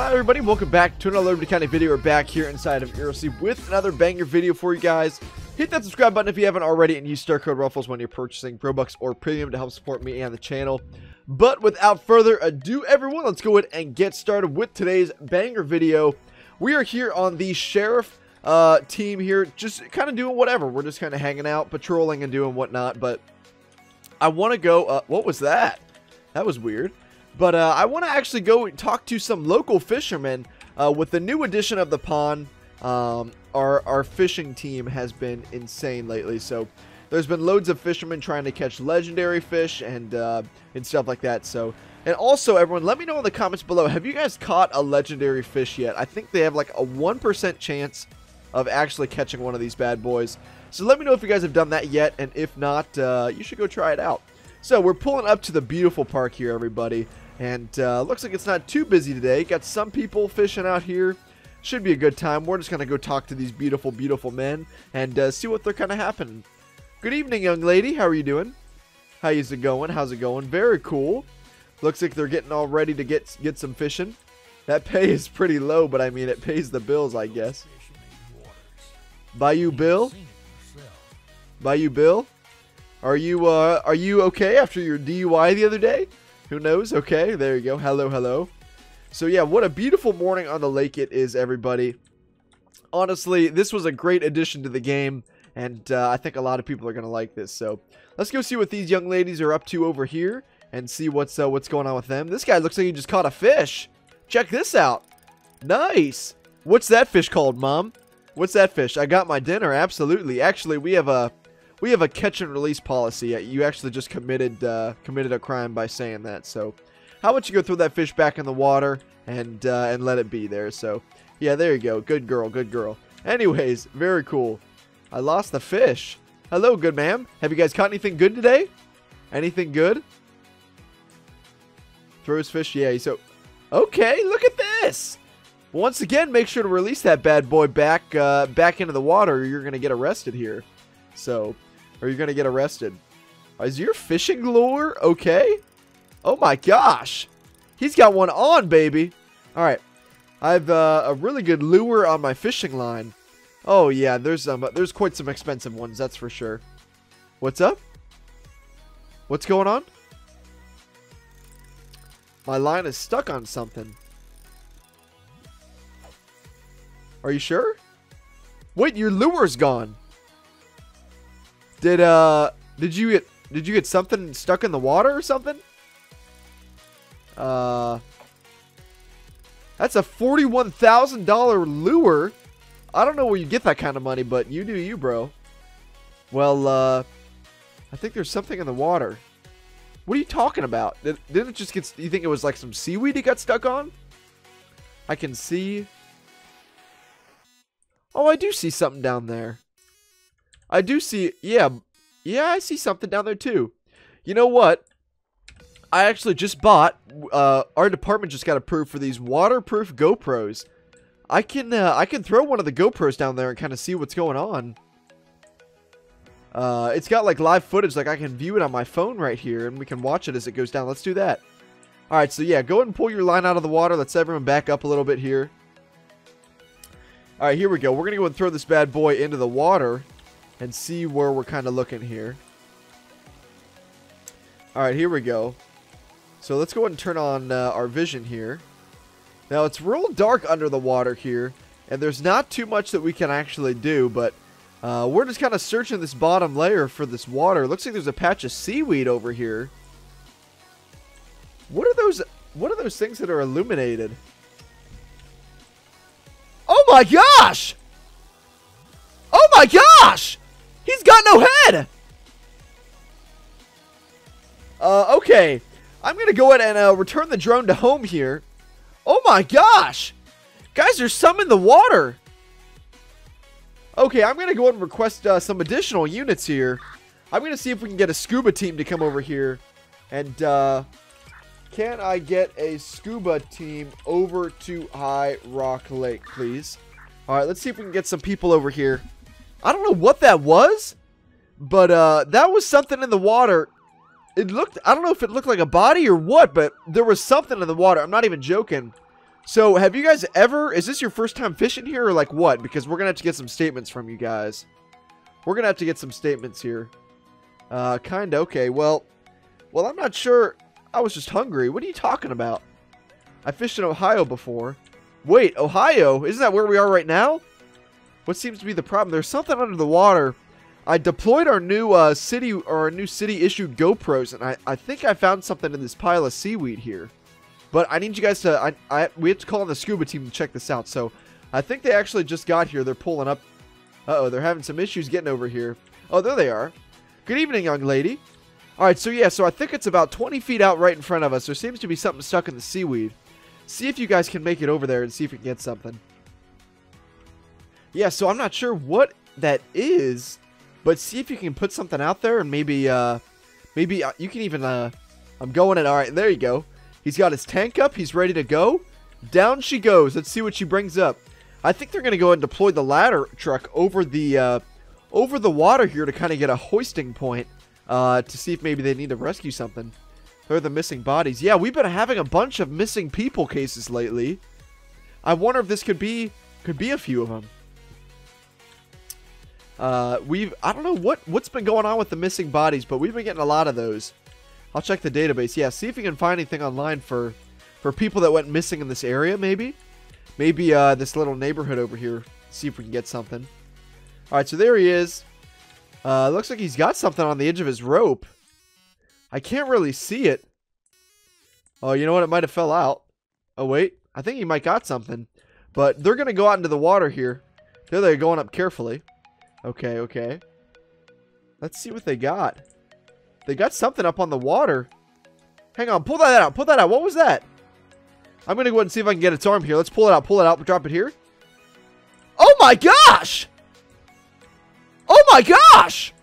on everybody? Welcome back to another Liberty County video. We're back here inside of ER:LC with another banger video for you guys. Hit that subscribe button if you haven't already and use star code Ruffles when you're purchasing Robux or Premium to help support me and the channel. But without further ado everyone, let's go ahead and get started with today's banger video. We are here on the Sheriff uh, team here, just kind of doing whatever. We're just kind of hanging out, patrolling and doing whatnot, but I want to go, uh, what was that? That was weird. But uh, I want to actually go talk to some local fishermen uh, with the new addition of the pond. Um, our, our fishing team has been insane lately. So there's been loads of fishermen trying to catch legendary fish and, uh, and stuff like that. So and also, everyone, let me know in the comments below. Have you guys caught a legendary fish yet? I think they have like a 1% chance of actually catching one of these bad boys. So let me know if you guys have done that yet. And if not, uh, you should go try it out. So we're pulling up to the beautiful park here, everybody. And uh, looks like it's not too busy today. Got some people fishing out here. Should be a good time. We're just going to go talk to these beautiful, beautiful men and uh, see what they're kind of happening. Good evening, young lady. How are you doing? How's it going? How's it going? Very cool. Looks like they're getting all ready to get get some fishing. That pay is pretty low, but I mean, it pays the bills, I guess. Bayou Bill? Bayou Bill? Are you, uh, are you okay after your DUI the other day? Who knows? Okay, there you go. Hello, hello. So yeah, what a beautiful morning on the lake it is, everybody. Honestly, this was a great addition to the game, and uh, I think a lot of people are going to like this. So let's go see what these young ladies are up to over here and see what's uh, what's going on with them. This guy looks like he just caught a fish. Check this out. Nice. What's that fish called, Mom? What's that fish? I got my dinner. Absolutely. Actually, we have a we have a catch and release policy. You actually just committed uh, committed a crime by saying that. So, how about you go throw that fish back in the water and uh, and let it be there? So, yeah, there you go. Good girl, good girl. Anyways, very cool. I lost the fish. Hello, good ma'am. Have you guys caught anything good today? Anything good? Throws fish. Yeah, so okay. Look at this. Once again, make sure to release that bad boy back uh, back into the water. Or you're gonna get arrested here. So or you're going to get arrested. Is your fishing lure okay? Oh my gosh. He's got one on, baby. All right. I have uh, a really good lure on my fishing line. Oh yeah, there's um, there's quite some expensive ones, that's for sure. What's up? What's going on? My line is stuck on something. Are you sure? Wait, your lure's gone. Did uh did you get did you get something stuck in the water or something? Uh That's a $41,000 lure. I don't know where you get that kind of money, but you do you, bro. Well, uh I think there's something in the water. What are you talking about? Did, didn't it just get you think it was like some seaweed he got stuck on? I can see Oh, I do see something down there. I do see, yeah, yeah, I see something down there too. You know what? I actually just bought, uh, our department just got approved for these waterproof GoPros. I can, uh, I can throw one of the GoPros down there and kind of see what's going on. Uh, it's got like live footage, like I can view it on my phone right here and we can watch it as it goes down. Let's do that. Alright, so yeah, go ahead and pull your line out of the water. Let's everyone back up a little bit here. Alright, here we go. We're going to go and throw this bad boy into the water and see where we're kind of looking here. Alright, here we go. So let's go ahead and turn on uh, our vision here. Now, it's real dark under the water here, and there's not too much that we can actually do, but uh, we're just kind of searching this bottom layer for this water. Looks like there's a patch of seaweed over here. What are those? What are those things that are illuminated? Oh my gosh! Oh my gosh! He's got no head! Uh, okay. I'm gonna go ahead and uh, return the drone to home here. Oh my gosh! Guys, there's some in the water! Okay, I'm gonna go ahead and request uh, some additional units here. I'm gonna see if we can get a scuba team to come over here. And, uh, can I get a scuba team over to High Rock Lake, please? Alright, let's see if we can get some people over here. I don't know what that was, but uh, that was something in the water. It looked, I don't know if it looked like a body or what, but there was something in the water. I'm not even joking. So, have you guys ever, is this your first time fishing here or like what? Because we're going to have to get some statements from you guys. We're going to have to get some statements here. Uh, kinda, okay, well, well, I'm not sure. I was just hungry. What are you talking about? I fished in Ohio before. Wait, Ohio? Isn't that where we are right now? What seems to be the problem? There's something under the water. I deployed our new uh, city or our new city issued GoPros, and I, I think I found something in this pile of seaweed here. But I need you guys to, I, I, we have to call on the scuba team to check this out. So I think they actually just got here. They're pulling up. Uh-oh, they're having some issues getting over here. Oh, there they are. Good evening, young lady. All right, so yeah, so I think it's about 20 feet out right in front of us. There seems to be something stuck in the seaweed. See if you guys can make it over there and see if we can get something. Yeah, so I'm not sure what that is, but see if you can put something out there and maybe, uh, maybe uh, you can even, uh, I'm going it. All right, there you go. He's got his tank up. He's ready to go. Down she goes. Let's see what she brings up. I think they're going to go and deploy the ladder truck over the uh, over the water here to kind of get a hoisting point uh, to see if maybe they need to rescue something. They're the missing bodies. Yeah, we've been having a bunch of missing people cases lately. I wonder if this could be could be a few of them. Uh, we've I don't know what what's been going on with the missing bodies, but we've been getting a lot of those. I'll check the database. Yeah, see if you can find anything online for for people that went missing in this area, maybe. Maybe uh, this little neighborhood over here. See if we can get something. All right, so there he is. Uh, looks like he's got something on the edge of his rope. I can't really see it. Oh, you know what? It might have fell out. Oh, wait. I think he might got something. But they're going to go out into the water here. There they're going up carefully. Okay, okay. Let's see what they got. They got something up on the water. Hang on, pull that out. Pull that out. What was that? I'm going to go ahead and see if I can get its arm here. Let's pull it out. Pull it out. Drop it here. Oh my gosh! Oh my gosh!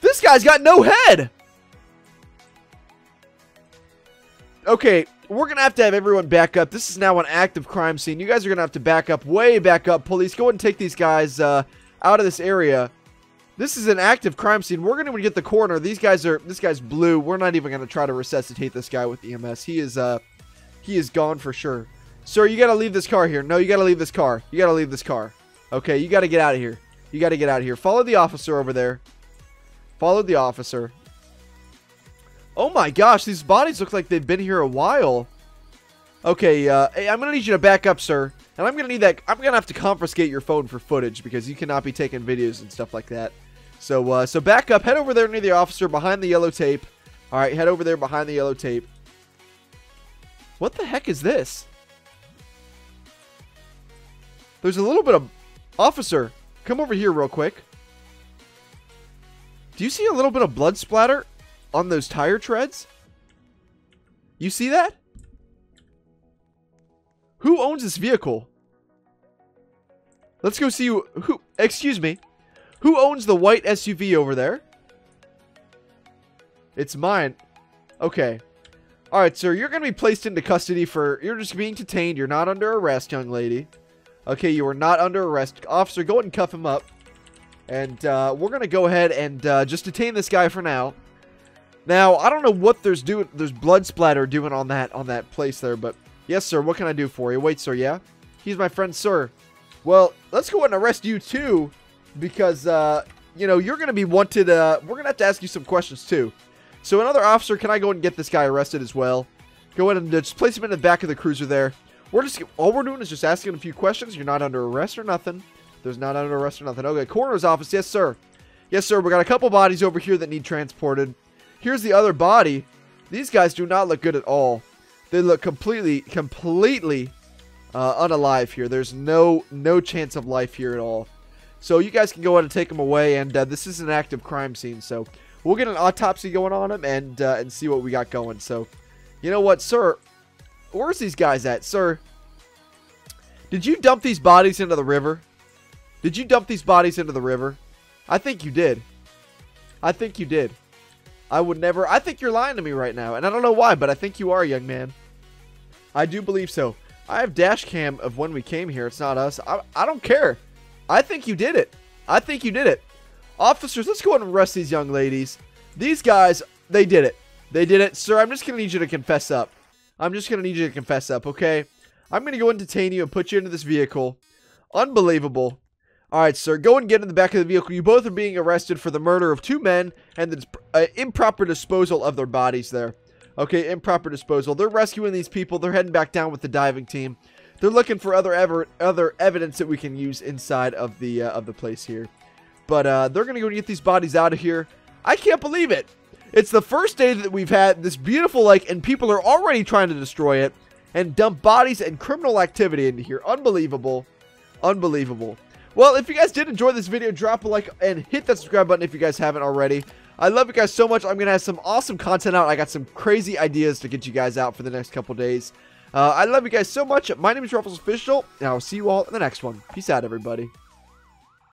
This guy's got no head! Okay, we're going to have to have everyone back up. This is now an active crime scene. You guys are going to have to back up, way back up. Police, go ahead and take these guys uh, out of this area. This is an active crime scene. We're going to get the coroner. These guys are, this guy's blue. We're not even going to try to resuscitate this guy with EMS. He is, uh, he is gone for sure. Sir, you got to leave this car here. No, you got to leave this car. You got to leave this car. Okay, you got to get out of here. You got to get out of here. Follow the officer over there. Follow the officer. Oh my gosh, these bodies look like they've been here a while. Okay, uh, hey, I'm to need you to back up, sir. And I'm to need that. I'm to have to confiscate your phone for footage because you cannot be taking videos and stuff like that. So, uh, so back up. Head over there near the officer behind the yellow tape. All right, head over there behind the yellow tape. What the heck is this? There's a little bit of... Officer, come over here real quick. Do you see a little bit of blood splatter on those tire treads? You see that? Who owns this vehicle? Let's go see who, who excuse me. Who owns the white SUV over there? It's mine. Okay. Alright, sir, you're going to be placed into custody for... You're just being detained. You're not under arrest, young lady. Okay, you are not under arrest. Officer, go ahead and cuff him up. And uh, we're going to go ahead and uh, just detain this guy for now. Now, I don't know what there's doing. There's blood splatter doing on that on that place there, but yes, sir. What can I do for you? Wait, sir. Yeah, he's my friend, sir. Well, let's go and arrest you too because, uh, you know, you're to be wanted. Uh, we're to have to ask you some questions, too. So another officer, can I go and get this guy arrested as well? Go ahead and just place him in the back of the cruiser there. We're just, all we're doing is just asking a few questions. You're not under arrest or nothing. There's not under arrest or nothing. Okay, coroner's office. Yes, sir. Yes, sir. We got a couple bodies over here that need transported. Here's the other body. These guys do not look good at all. They look completely, completely uh, unalive here. There's no, no chance of life here at all. So you guys can go ahead and take them away, and uh, this is an active crime scene, so we'll get an autopsy going on them and uh, and see what we got going. So, you know what, sir? Where's these guys at, sir? Did you dump these bodies into the river? Did you dump these bodies into the river? I think you did. I think you did. I would never. I think you're lying to me right now, and I don't know why, but I think you are, young man. I do believe so. I have dash cam of when we came here. It's not us. I, I don't care. I think you did it. I think you did it. Officers, let's go ahead and arrest these young ladies. These guys, they did it. They did it. Sir, I'm just going to need you to confess up. I'm just going to need you to confess up, okay? I'm going to go and detain you and put you into this vehicle. Unbelievable. All right, sir, go and get in the back of the vehicle. You both are being arrested for the murder of two men and the uh, improper disposal of their bodies there. Okay, improper disposal. They're rescuing these people. They're heading back down with the diving team. They're looking for other ever other evidence that we can use inside of the uh, of the place here. But uh, they're gonna go get these bodies out of here. I can't believe it. It's the first day that we've had this beautiful lake, and people are already trying to destroy it and dump bodies and criminal activity into here. Unbelievable. Unbelievable. Well, if you guys did enjoy this video, drop a like and hit that subscribe button if you guys haven't already. I love you guys so much. I'm going to have some awesome content out. I got some crazy ideas to get you guys out for the next couple days. Uh, I love you guys so much. My name is Ruffles Official, and I'll see you all in the next one. Peace out, everybody.